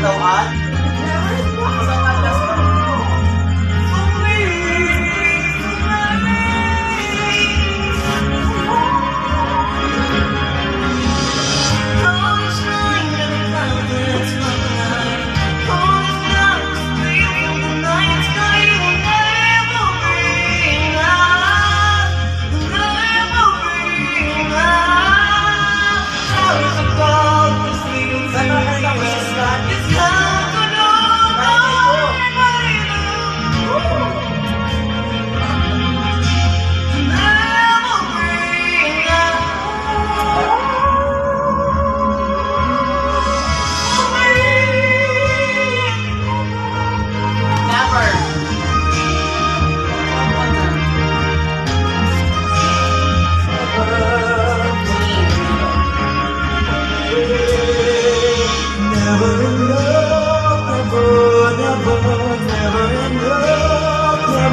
kalauan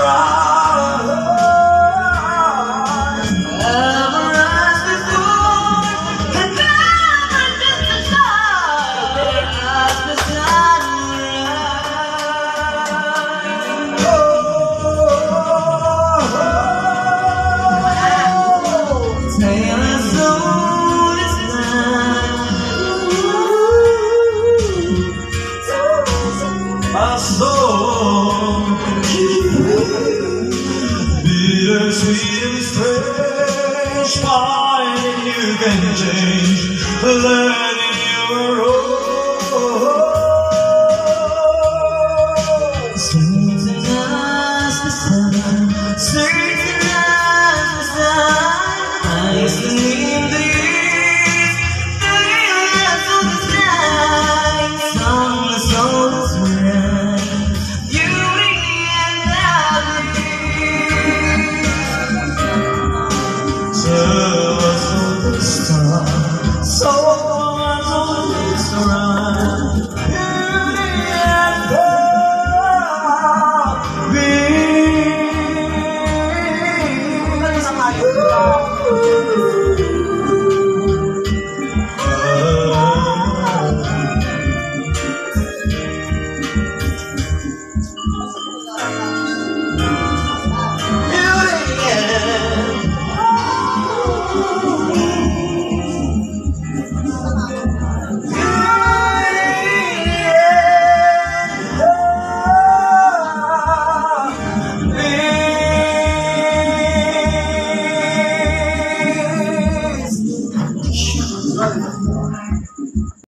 try. Sevdiğim fresh you can change. Let Tell